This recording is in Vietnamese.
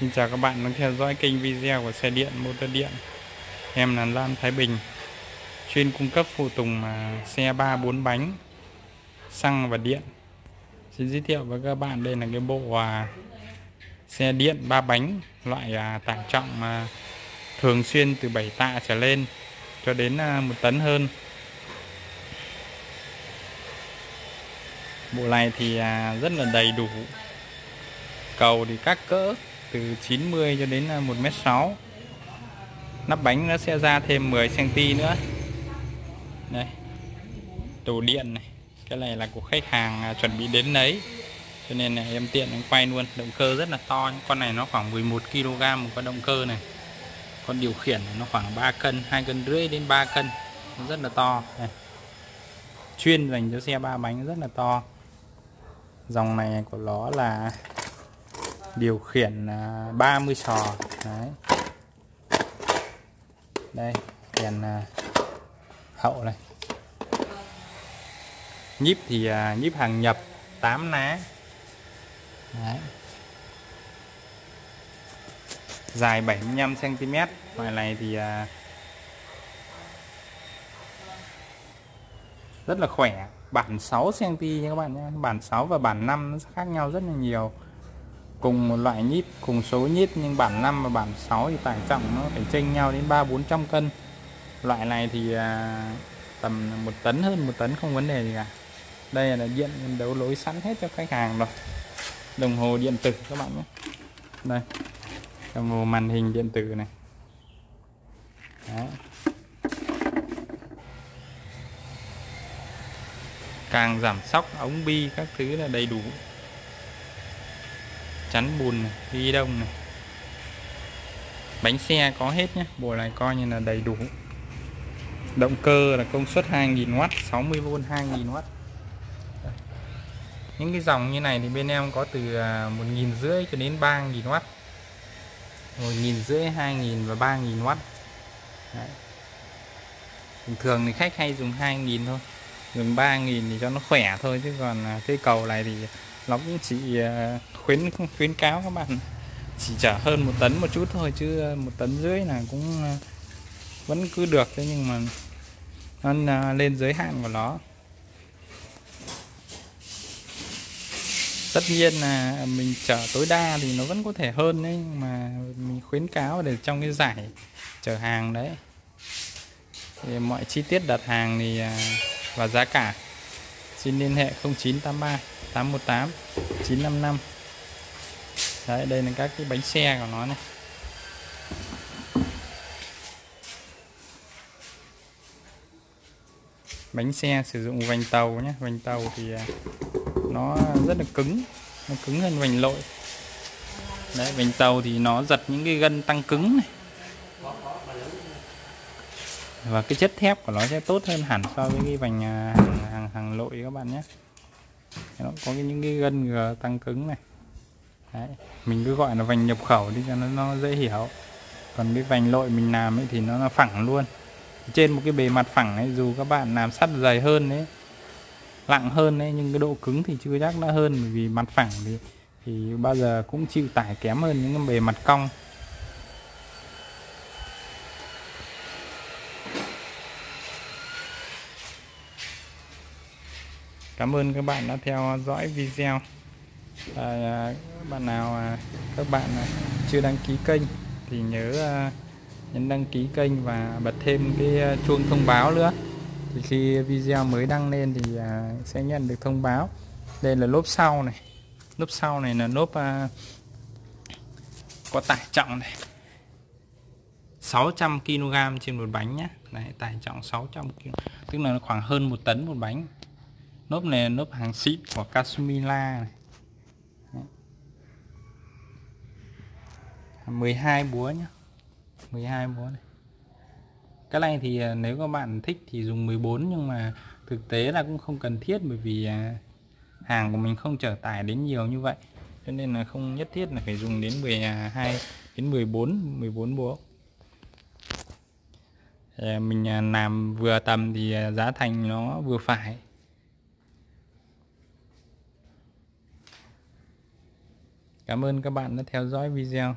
Xin chào các bạn đang theo dõi kênh video của xe điện motor điện. Em là Lan Thái Bình, Chuyên cung cấp phụ tùng à, xe 3 4 bánh, Xăng và điện. Xin giới thiệu với các bạn, đây là cái bộ à, xe điện 3 bánh, Loại à, tải trọng thường xuyên từ 7 tạ trở lên Cho đến 1 tấn hơn. Bộ này thì rất là đầy đủ. Cầu thì các cỡ từ 90 cho đến à, 1m6 nắp bánh nó sẽ ra thêm 10cm nữa. Đây. Tủ điện này. Cái này là của khách hàng à, chuẩn bị đến lấy cho nên là em tiện em quay luôn. Động cơ rất là to con này nó khoảng 11 kg một con động cơ này. Con điều khiển nó khoảng 3 cân 2 cân rưỡi đến 3 cân. Nó rất là to. Này. chuyên dành cho xe ba bánh rất là to. Dòng này của nó là điều khiển à, 30 sò. Đấy. đây, đèn à, hậu này. Nhíp thì à, nhíp hàng nhập 8 ná. Đấy. dài 75 cm loại này thì rất là khỏe. Bản 6 cm nha các bạn nhé. Bản 6 và bản 5 nó khác nhau rất là nhiều cùng một loại nhíp cùng số nhíp nhưng bản 5 và bản 6 thì tải trọng nó phải chênh nhau đến 3 400 cân. Loại này thì à, tầm một tấn hơn một tấn không vấn đề gì cả. Đây là điện đấu lối sẵn hết cho khách hàng rồi. Đồng hồ điện tử các bạn nhé. Đây đồng hồ màn hình điện tử này. Đấy. càng giảm sóc ống bi các thứ là đầy đủ chắn bùn này, ghi đông này. Bánh xe có hết nhé bộ này coi như là đầy đủ. Động cơ là công suất 2000W 60V 2000W những cái dòng như này thì bên em có từ à, 1.500 cho đến 3.000W 1.500 2.000 và 3.000W Đấy. thường thường thì khách hay dùng 2.000 thôi. Dùng 3.000 thì cho nó khỏe thôi chứ còn à, cây cầu này thì nó cũng chỉ à, khuyến khuyến cáo các bạn. Chỉ chở hơn một tấn một chút thôi chứ à, một tấn rưỡi là cũng à, vẫn cứ được thế nhưng mà nó lên giới hạn của nó. Tất nhiên là mình chở tối đa thì nó vẫn có thể hơn đấy, nhưng mà mình khuyến cáo để trong cái giải chở hàng đấy. Thì mọi chi tiết đặt hàng thì và giá cả. Xin liên hệ 0983 818 955 đấy đây là các cái bánh xe của nó này. Bánh xe sử dụng vành tàu nhé. Vành tàu thì à, nó rất là cứng nó cứng hơn vành lội. Đấy vành tàu thì nó giật những cái gân tăng cứng này. Và cái chất thép của nó sẽ tốt hơn hẳn so với cái vành à, hàng, hàng, hàng lội các bạn nhé nó có những cái gân tăng cứng này. Đấy. mình cứ gọi là vành nhập khẩu đi cho nó, nó dễ hiểu. Còn cái vành lội mình làm ấy thì nó là phẳng luôn. Trên một cái bề mặt phẳng ấy dù các bạn làm sắt dày hơn đấy lặng hơn đấy nhưng cái độ cứng thì chưa chắc đã hơn bởi vì mặt phẳng thì thì bao giờ cũng chịu tải kém hơn những cái bề mặt cong. Cảm ơn các bạn đã theo dõi video. À, bạn nào à, các bạn à, chưa đăng ký kênh thì nhớ à, nhấn đăng ký kênh và bật thêm cái chuông thông báo nữa. Thì khi video mới đăng lên thì sẽ nhận được thông báo. Đây là lốp sau này. Lốp sau này là lốp à, có tải trọng này. 600 kg trên một bánh nhé Đấy, tải trọng 600 kg tức là khoảng hơn một tấn một bánh nốp này là nốp hàng xịn của Casumila này. 12 búa nhá. 12 búa này. Cái này thì à, nếu các bạn thích thì dùng 14 nhưng mà thực tế là cũng không cần thiết bởi vì à, hàng của mình không trở tải đến nhiều như vậy. Cho nên là không nhất thiết là phải dùng đến 12 đến 14 14 búa. À, mình làm vừa tầm thì giá thành nó vừa phải. Cảm ơn các bạn đã theo dõi video.